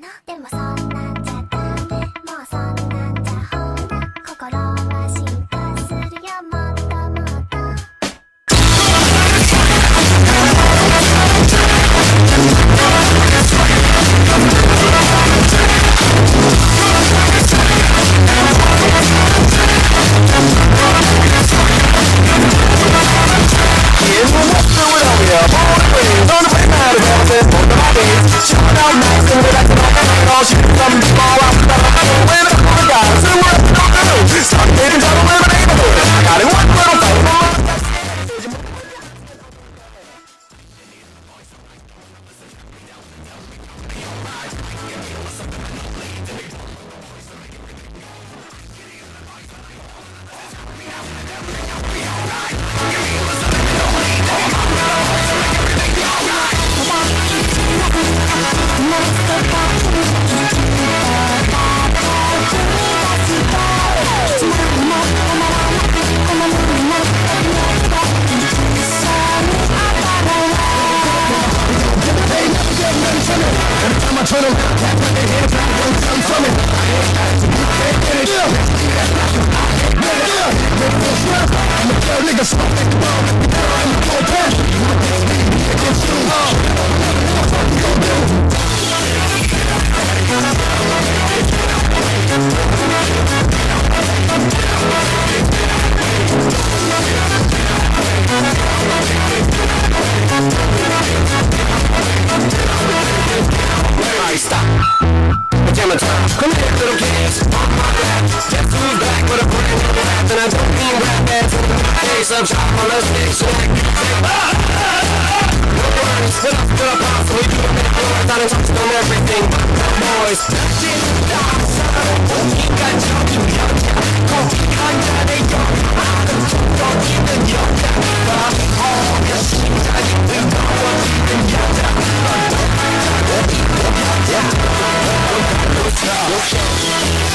な。でもさ Alright, Come here, little kids. On my lap. Step to back with a brand new rap. And I don't mean rap my face. I'm shot on the stick. So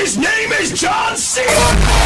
his name is John Cena!